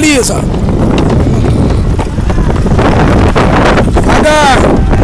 finaliza. Agarra.